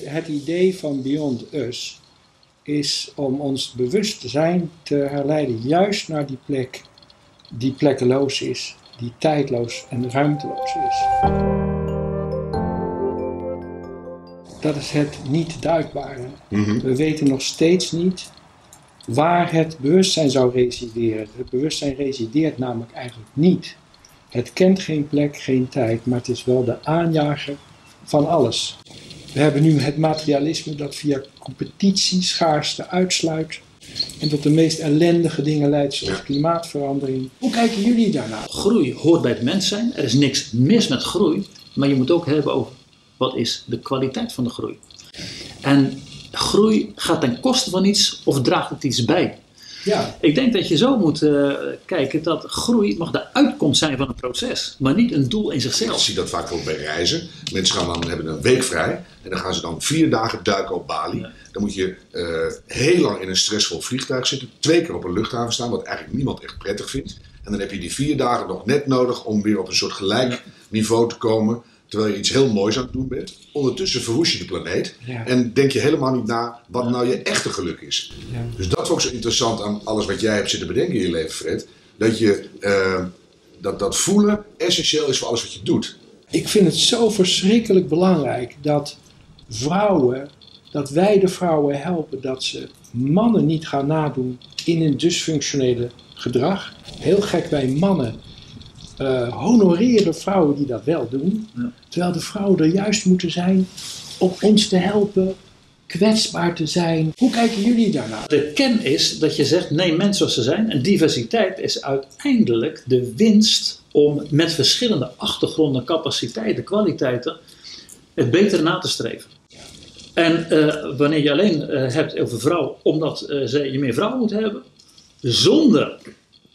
Het idee van Beyond Us is om ons bewustzijn te herleiden juist naar die plek die plekkeloos is, die tijdloos en ruimteloos is. Dat is het niet duidbare. We weten nog steeds niet waar het bewustzijn zou resideren. Het bewustzijn resideert namelijk eigenlijk niet. Het kent geen plek, geen tijd, maar het is wel de aanjager van alles. We hebben nu het materialisme dat via competitie schaarste uitsluit en tot de meest ellendige dingen leidt, zoals klimaatverandering. Hoe kijken jullie daarnaar? Groei hoort bij het mens zijn. Er is niks mis met groei. Maar je moet ook hebben over wat is de kwaliteit van de groei. En groei gaat ten koste van iets of draagt het iets bij. Ja, Ik denk dat je zo moet eh, kijken dat groei mag de uitkomst zijn van een proces, maar niet een doel in Ik zichzelf. zie dat vaak wel bij reizen. Mensen gaan dan, hebben een week vrij en dan gaan ze dan vier dagen duiken op Bali. Ja. Dan moet je eh, heel lang in een stressvol vliegtuig zitten, twee keer op een luchthaven staan, wat eigenlijk niemand echt prettig vindt. En dan heb je die vier dagen nog net nodig om weer op een soort gelijk niveau te komen, terwijl je iets heel moois aan het doen bent. Ondertussen verwoest je de planeet Ja. en denk je helemaal niet na wat nou je echte geluk is. ja. Dus dat is ook zo interessant aan alles wat jij hebt zitten bedenken in je leven, Fred. Dat je eh, dat, dat voelen essentieel is voor alles wat je doet. Ik vind het zo verschrikkelijk belangrijk dat vrouwen, dat wij de vrouwen helpen dat ze mannen niet gaan nadoen in een dysfunctionele gedrag. Heel gek, wij mannen eh, honoreren vrouwen die dat wel doen, Ja. terwijl de vrouwen er juist moeten zijn om ons te helpen, kwetsbaar te zijn. Hoe kijken jullie daarnaar? De kern is dat je zegt nee, mensen zoals ze zijn. En diversiteit is uiteindelijk de winst om met verschillende achtergronden, capaciteiten, kwaliteiten het betere na te streven. En eh, wanneer je alleen eh, hebt over vrouwen, omdat eh, ze, je meer vrouwen moet hebben, zonder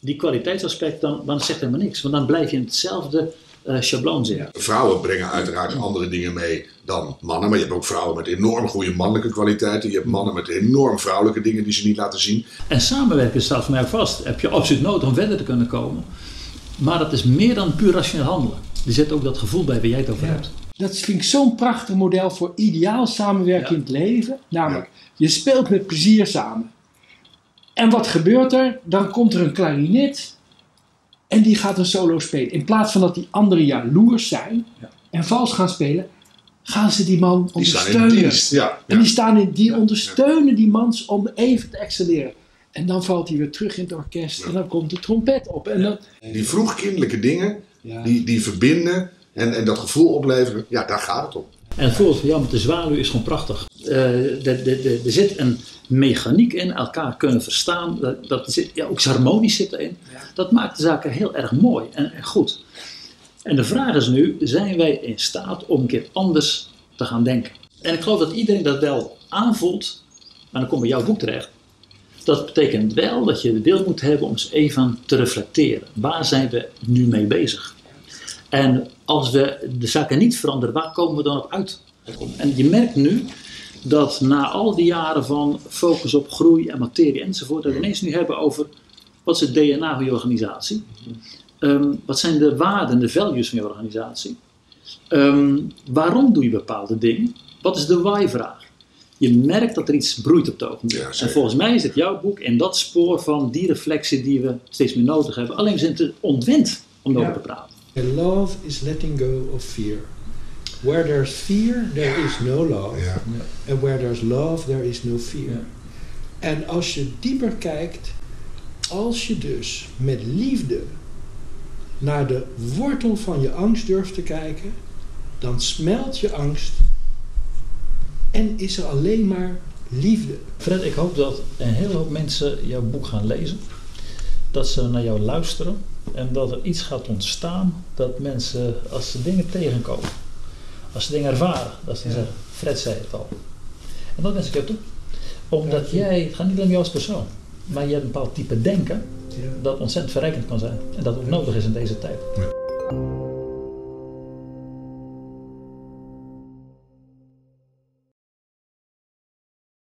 die kwaliteitsaspect, dan, dan zegt helemaal niks. Want dan blijf je in hetzelfde eh schabloon zitten. Vrouwen brengen uiteraard andere dingen mee dan mannen. Maar je hebt ook vrouwen met enorm goede mannelijke kwaliteiten. Je hebt mannen met enorm vrouwelijke dingen die ze niet laten zien. En samenwerken staat voor mij vast. Heb je absoluut nodig om verder te kunnen komen. Maar dat is meer dan puur rationeel handelen. Er zit ook dat gevoel bij waar jij het over hebt. Dat vind ik zo'n prachtig model voor ideaal samenwerken Ja. in het leven. Namelijk, je speelt met plezier samen. En wat gebeurt er? Dan komt er een klarinet en die gaat een solo spelen. In plaats van dat die anderen jaloers zijn Ja. en vals gaan spelen, gaan ze die man Die staan in ondersteunen. dienst. Ja, En die, staan in, die Ja, ondersteunen die mans om even te excelleren. En dan valt hij weer terug in het orkest en dan komt de trompet op. En dan, Die vroegkindelijke dingen, ja. die, die verbinden en, en dat gevoel opleveren. Ja, daar gaat het om. En het voorbeeld van jou met de zwaluw is gewoon prachtig. Eh, de- de- de- er zit een mechaniek in, elkaar kunnen verstaan. Dat, dat zit, ja, ook harmonisch zit erin. Ja. Dat maakt de zaken heel erg mooi en, en goed. En de vraag is nu, zijn wij in staat om een keer anders te gaan denken? En ik geloof dat iedereen dat wel aanvoelt. Maar dan kom bij jouw boek terecht. Dat betekent wel dat je de wil moet hebben om eens even te reflecteren. Waar zijn we nu mee bezig? En als we de zaken niet veranderen, waar komen we dan op uit? En je merkt nu dat na al die jaren van focus op groei en materie enzovoort, dat we ineens nu hebben over wat is het DNA van je organisatie? Ehm, wat zijn de waarden, de values van je organisatie? Ehm, waarom doe je bepaalde dingen? Wat is de why-vraag? Je merkt dat er iets broeit op het ogenblik. Ja, en volgens mij zit jouw boek in dat spoor van die reflectie die we steeds meer nodig hebben. Alleen we zijn te ontwend om Ja. daarover te praten. Love is letting go of fear. Where there's fear, there is no love. Ja. And where there's love, there is no fear. Ja. En als je dieper kijkt, als je dus met liefde naar de wortel van je angst durft te kijken, dan smelt je angst en is er alleen maar liefde. Fred, ik hoop dat een hele hoop mensen jouw boek gaan lezen. Dat ze naar jou luisteren. En dat er iets gaat ontstaan dat mensen, als ze dingen tegenkomen, als ze dingen ervaren, dat ze Ja. zeggen, Fred zei het al. En dat wens ik jou toe. Omdat jij, het gaat niet om jou als persoon, maar je hebt een bepaald type denken dat ontzettend verrijkend kan zijn. En dat ook nodig is in deze tijd.